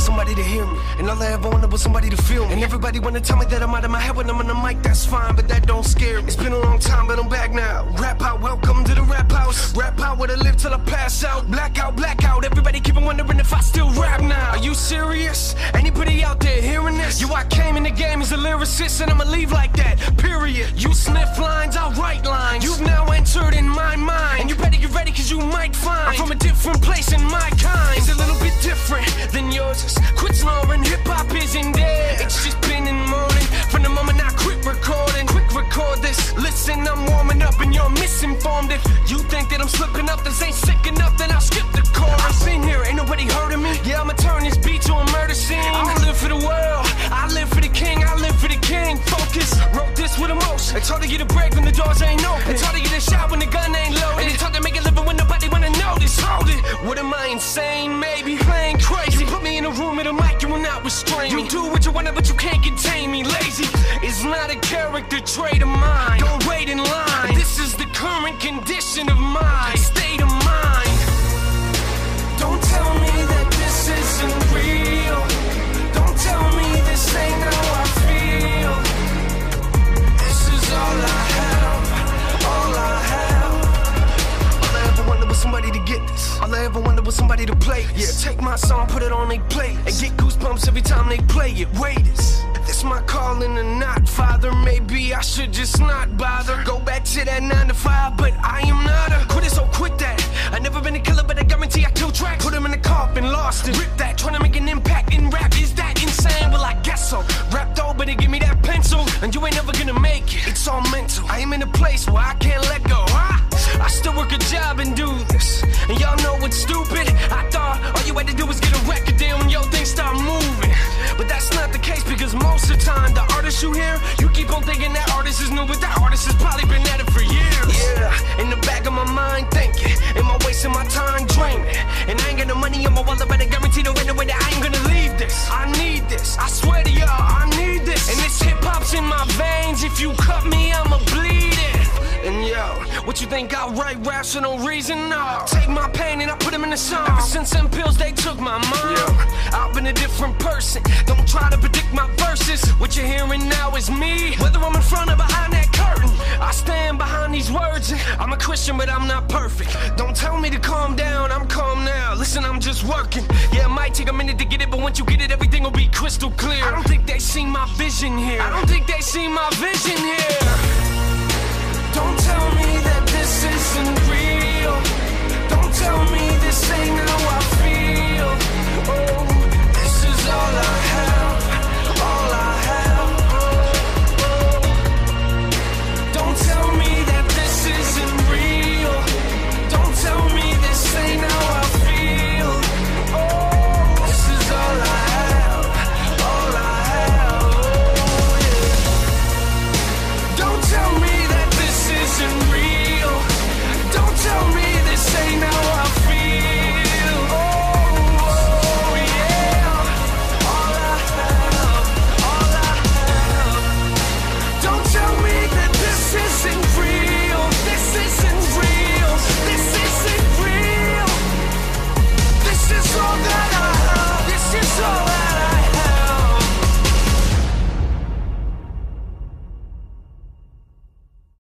was somebody to hear me. And all I ever wanted was somebody to feel me. And everybody wanna tell me that I'm out of my head when I'm on the mic, that's fine, but that don't scare me. It's been a long time, but I'm back now. Rap out, welcome to the rap house. Rap out, where I live till I pass out. Blackout, blackout, everybody keep on wondering if I still rap now. Are you serious? Anybody out there hearing this? You, I came in the game as a lyricist, and I'ma leave like that, period. You sniff lines, I'll write lines. You've now entered in my mind. And you better get ready, cause you might find I'm from a different place in my kind. It's a little bit different I'm slipping up, this ain't sick enough, then I'll skip the chorus. I've been here, ain't nobody of me. Yeah, I'ma turn this beat to a murder scene. I live for the world, I live for the king, I live for the king. Focus, wrote this with emotion. It's hard to get a break when the doors ain't open. It's hard to get a shot when the gun ain't loaded. And it's hard to make a living when nobody wanna notice. Hold it. What am I insane? Maybe playing crazy. You put me in a room with a mic, you will not restrain me. You do what you wanna, but you can't contain me. Lazy is not a character trait of mine. I ever wanted was somebody to play this. Yeah, take my song, put it on they play, and get goosebumps every time they play it. Wait this. This my calling or not, father. Maybe I should just not bother. Go back to that nine to five, but I am not a quitter, so quit that. I never been a killer, but I guarantee I kill tracks. Put him in the coffin, lost it. Rip that, trying to make an impact in rap. Is that insane? Well, I guess so. Rap though, but give me that pencil, and you ain't never gonna make it. It's all mental. I am in a place where I can't let go. Ah, I still work a job and do this, and y'all know it's you hear, you keep on thinking that artist is new, but that artist has probably been at it for years. Yeah, in the back of my mind thinking, am I wasting my time dreaming? And I ain't got no money in my wallet, but I guarantee no way, that I ain't gonna leave this. I need this. I swear to y'all, I need this. And this hip hop's in my veins. If you cut me, I'ma bleed it. And yo, what you think I write no reason? No. Take my pain and I put them in a song. Ever since them pills, they took my mind. Been a different person. Don't try to predict my verses. What you're hearing now is me. Whether I'm in front or behind that curtain, I stand behind these words. I'm a Christian, but I'm not perfect. Don't tell me to calm down, I'm calm now. Listen, I'm just working. Yeah, it might take a minute to get it, but once you get it, everything will be crystal clear. I don't think they see my vision here. I don't think they see my vision here.